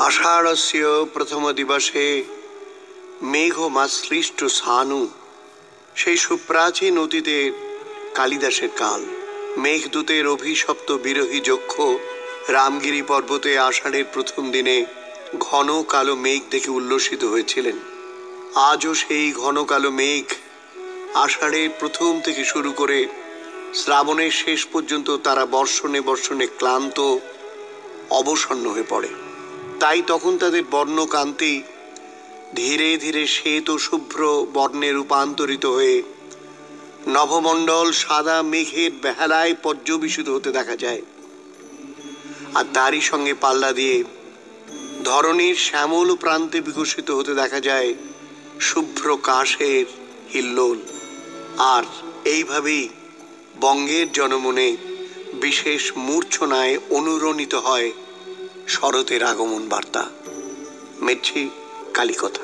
আষাঢ়স্য প্রথম দিবসে মেঘ মেঘমাশ্লিষ্ট সানু, সেই সুপ্রাচীন অতীতের কালিদাসের কাল। মেঘদূতের অভিশপ্ত বিরোহী যক্ষ রামগিরি পর্বতে আষাঢ়ের প্রথম দিনে ঘন কালো মেঘ দেখে উল্লসিত হয়েছিলেন। আজও সেই ঘন কালো মেঘ আষাঢ়ের প্রথম থেকে শুরু করে শ্রাবণের শেষ পর্যন্ত তারা বর্ষণে বর্ষণে ক্লান্ত, অবসন্ন হয়ে পড়ে। তাই তখন তাদের বর্ণকান্তি ধীরে ধীরে শ্বেত শুভ্র বর্ণে রূপান্তরিত হয়ে নভমণ্ডল সাদা মেঘের বেহালায় পর্যবেসিত হতে দেখা যায়। আর তারই সঙ্গে পাল্লা দিয়ে ধরনের শ্যামল প্রান্তে বিকশিত হতে দেখা যায় শুভ্র কাশের হিল্লোল। আর এইভাবেই বঙ্গের জনমনে বিশেষ মূর্ছনায় অনুরণিত হয় শরতের আগমন বার্তা। মেছি কালীকথা।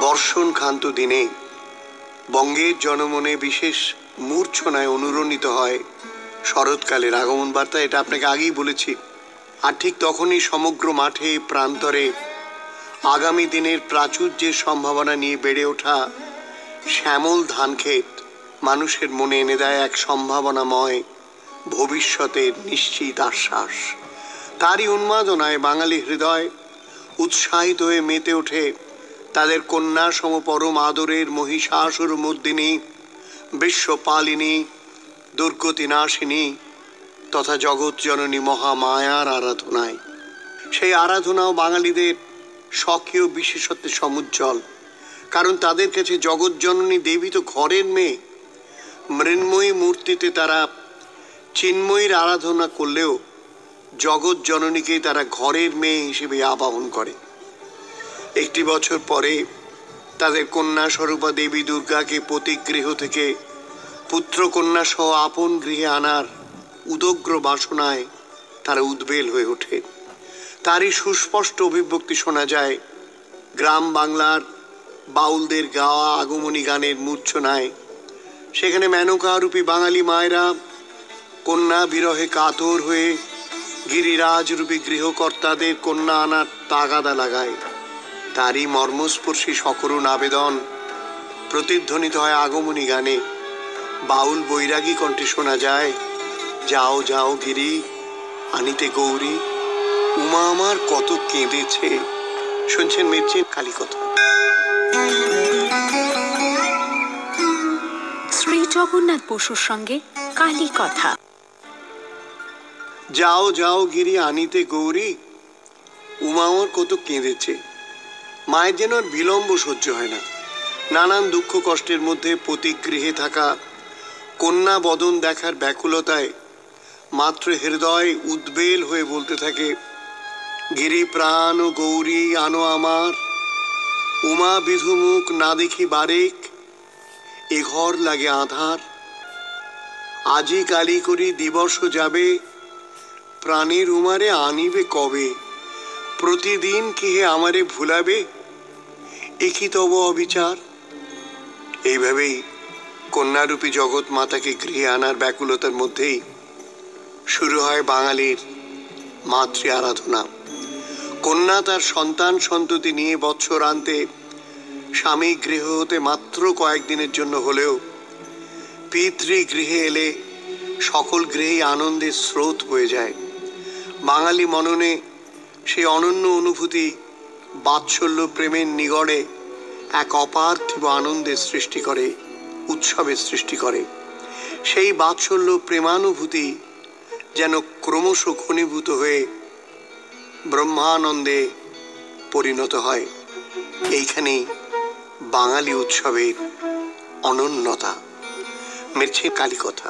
বর্ষণ ক্ষান্ত দিনে বঙ্গের জনমনে বিশেষ মূর্ছনায় অনুরণিত হয় শরৎকালের আগমন বার্তা, এটা আপনাকে আগেই বলেছি। আর ঠিক তখনই সমগ্র মাঠে, প্রান্তরে আগামী দিনের প্রাচুর্যের সম্ভাবনা নিয়ে বেড়ে ওঠা শ্যামল ধানক্ষেত মানুষের মনে এনে দেয় এক সম্ভাবনাময় ভবিষ্যতের নিশ্চিত আশ্বাস। তারই উন্মাদনায় বাঙালি হৃদয় উৎসাহিত হয়ে মেতে ওঠে তাদের কন্যা সম পরম আদরের মহিষাসুর মর্দিনী, বিশ্বপালিনী দুর্গতি নাশিনী তথা জগৎ জননী মহামায়ার আরাধনায়। সেই আরাধনাও বাঙালিদের স্বকীয় বিশেষত্বে সমুজ্জ্বল, কারণ তাদের কাছে জগৎ জননী দেবী তো ঘরের মেয়ে। মৃন্ময়ী মূর্তিতে তারা চিন্ময়ীর আরাধনা করলেও জগৎ জননীকে তারা ঘরের মেয়ে হিসেবে আবাহন করে। একটি বছর পরে তাদের কন্যা স্বরূপা দেবী দুর্গাকে পতিগৃহ থেকে পুত্র কন্যা সহ আপন গৃহে আনার উদগ্র বাসনায় তারা উদ্বেল হয়ে ওঠে। তারই সুস্পষ্ট অভিব্যক্তি শোনা যায় গ্রাম বাংলার বাউলদের গাওয়া আগমনী গানের মূর্ছনায় সেখানে মেনকারূপী বাঙালি মায়েরা কন্যা বিরহে কাতর হয়ে গিরিরাজরূপী গৃহকর্তাদের কন্যা আনার তাগাদা লাগায়। তারই মর্মস্পর্শী সকরুণ আবেদন প্রতিধ্বনিত হয় আগমনী গানে। বাউল বৈরাগী কণ্ঠে শোনা যায়, যাও যাও গিরি, আনিতে গৌরী, উমা আমার কত কেঁদেছে। শুনছেন মির্চিন কালী কথা জগন্নাথ বসুর সঙ্গে কালী কথা। যাও যাও গিরি, আনিতে গৌরী। উমা আমার কত কেঁদেছে। মায়ের যেন আর বিলম্ব সহ্য হয় না। নানান দুঃখ কষ্টের মধ্যে প্রতিগৃহে থাকা কন্যা বদন দেখার ব্যাকুলতায় মাত্র হৃদয় উদ্বেল হয়ে বলতে থাকে, গিরি প্রাণ ও গৌরী, আনো আমার। উমা বিধুমুখ না দেখি বারেক। এ ঘর লাগে আধার। আজি কালি করি দিবস যাবে, প্রাণীর উমারে আনিবে কবে? প্রতিদিন কি হে আমারে ভুলাবে? একই তব অবিচার? এইভাবেই কন্যারূপী জগৎ মাতাকে গৃহে আনার ব্যাকুলতার মধ্যেই শুরু হয় বাঙালির মাতৃ আরাধনা। কন্যা তার সন্তান সন্ততি নিয়ে বৎসর আনতে স্বামী গৃহ হতে মাত্র কয়েকদিনের জন্য হলেও পিতৃ গৃহে এলে সকল গৃহেই আনন্দের স্রোত হয়ে যায়। বাঙালি মননে সেই অনন্য অনুভূতি বাৎসল্য প্রেমের নিগড়ে এক অপার্থিব আনন্দের সৃষ্টি করে, উৎসবের সৃষ্টি করে। সেই বাৎসল্য প্রেমানুভূতি যেন ক্রমশ ঘনীভূত হয়ে ব্রহ্মানন্দে পরিণত হয়। এইখানেই বাঙালি উৎসবের অনন্যতা। মির্ছে কালী কথা